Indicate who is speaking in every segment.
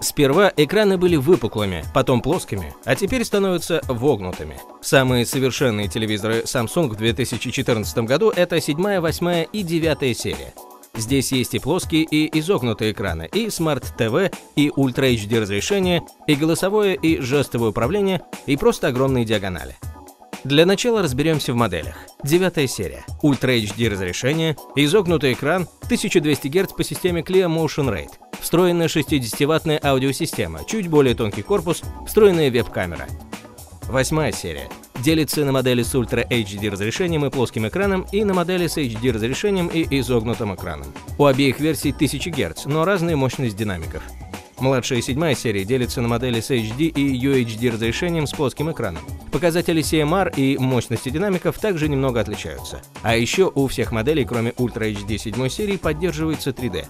Speaker 1: Сперва экраны были выпуклыми, потом плоскими, а теперь становятся вогнутыми. Самые совершенные телевизоры Samsung в 2014 году – это 7, 8 и 9 серия. Здесь есть и плоские, и изогнутые экраны, и Smart TV, и Ultra HD разрешение, и голосовое, и жестовое управление, и просто огромные диагонали. Для начала разберемся в моделях. Девятая серия. Ultra HD разрешение, изогнутый экран, 1200 Гц по системе Clear Motion Rate, встроенная 60-ваттная аудиосистема, чуть более тонкий корпус, встроенная веб-камера. Восьмая серия. Делится на модели с Ultra HD разрешением и плоским экраном и на модели с HD разрешением и изогнутым экраном. У обеих версий 1000 Гц, но разная мощность динамиков. Младшая седьмая серия делится на модели с HD и UHD разрешением с плоским экраном. Показатели CMR и мощности динамиков также немного отличаются. А еще у всех моделей, кроме Ultra HD 7 серии, поддерживается 3D.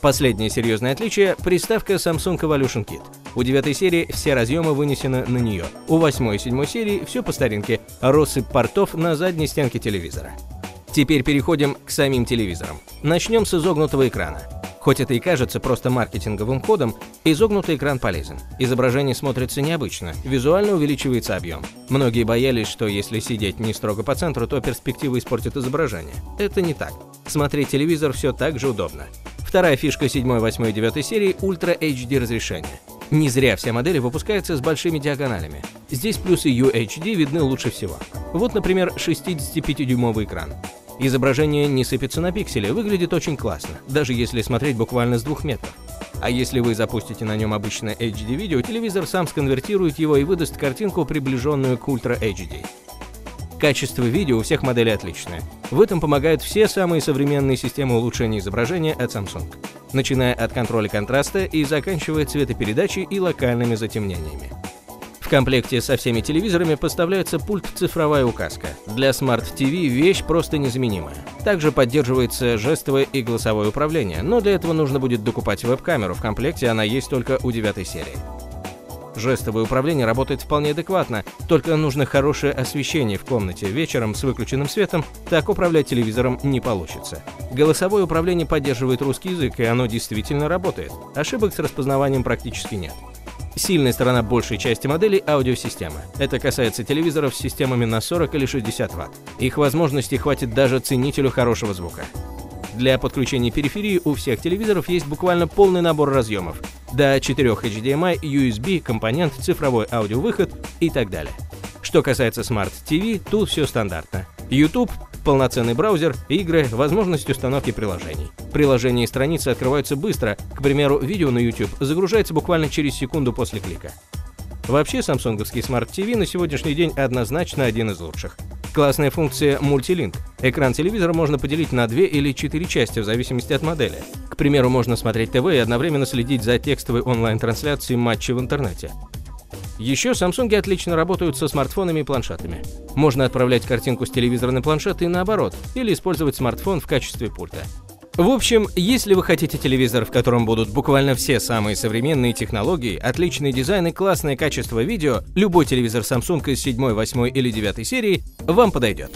Speaker 1: Последнее серьезное отличие – приставка Samsung Evolution Kit. У девятой серии все разъемы вынесены на нее. У восьмой и седьмой серии все по старинке, россыпь портов на задней стенке телевизора. Теперь переходим к самим телевизорам. Начнем с изогнутого экрана. Хоть это и кажется просто маркетинговым ходом, изогнутый экран полезен. Изображение смотрится необычно, визуально увеличивается объем. Многие боялись, что если сидеть не строго по центру, то перспектива испортит изображение. Это не так. Смотреть телевизор все так же удобно. Вторая фишка 7, 8 и 9 серии – Ultra HD разрешение. Не зря все модели выпускаются с большими диагоналями. Здесь плюсы UHD видны лучше всего. Вот, например, 65-дюймовый экран. Изображение не сыпется на пиксели, выглядит очень классно, даже если смотреть буквально с двух метров. А если вы запустите на нем обычное HD-видео, телевизор сам сконвертирует его и выдаст картинку, приближенную к Ultra HD. Качество видео у всех моделей отличное. В этом помогают все самые современные системы улучшения изображения от Samsung, начиная от контроля контраста и заканчивая цветопередачей и локальными затемнениями. В комплекте со всеми телевизорами поставляется пульт «Цифровая указка». Для Smart TV вещь просто незаменимая. Также поддерживается жестовое и голосовое управление, но для этого нужно будет докупать веб-камеру. В комплекте она есть только у девятой серии. Жестовое управление работает вполне адекватно, только нужно хорошее освещение в комнате. Вечером с выключенным светом так управлять телевизором не получится. Голосовое управление поддерживает русский язык, и оно действительно работает. Ошибок с распознаванием практически нет. Сильная сторона большей части моделей – аудиосистема. Это касается телевизоров с системами на 40 или 60 Вт. Их возможностей хватит даже ценителю хорошего звука. Для подключения периферии у всех телевизоров есть буквально полный набор разъемов. До 4 HDMI, USB, компонент, цифровой аудиовыход и так далее. Что касается Smart TV, тут все стандартно. YouTube, полноценный браузер, игры, возможность установки приложений. Приложения и страницы открываются быстро, к примеру, видео на YouTube загружается буквально через секунду после клика. Вообще, самсунговский Smart TV на сегодняшний день однозначно один из лучших. Классная функция мультилинк. Экран телевизора можно поделить на две или четыре части в зависимости от модели. Примеру, можно смотреть ТВ и одновременно следить за текстовой онлайн-трансляцией матчей в интернете. Еще Samsung отлично работают со смартфонами и планшетами. Можно отправлять картинку с телевизора на планшет и наоборот, или использовать смартфон в качестве пульта. В общем, если вы хотите телевизор, в котором будут буквально все самые современные технологии, отличный дизайн и классное качество видео, любой телевизор Samsung из 7, 8 или 9 серии вам подойдет.